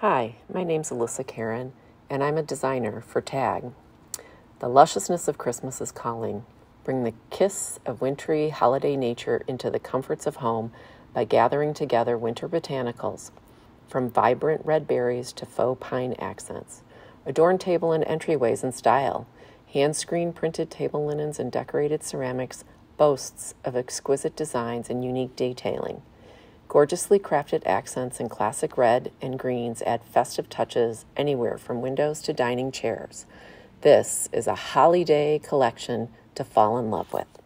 Hi, my name's Alyssa Karen, and I'm a designer for TAG. The lusciousness of Christmas is calling. Bring the kiss of wintry holiday nature into the comforts of home by gathering together winter botanicals, from vibrant red berries to faux pine accents. Adorn table and entryways in style. Hand screen printed table linens and decorated ceramics boasts of exquisite designs and unique detailing. Gorgeously crafted accents in classic red and greens add festive touches anywhere from windows to dining chairs. This is a holiday collection to fall in love with.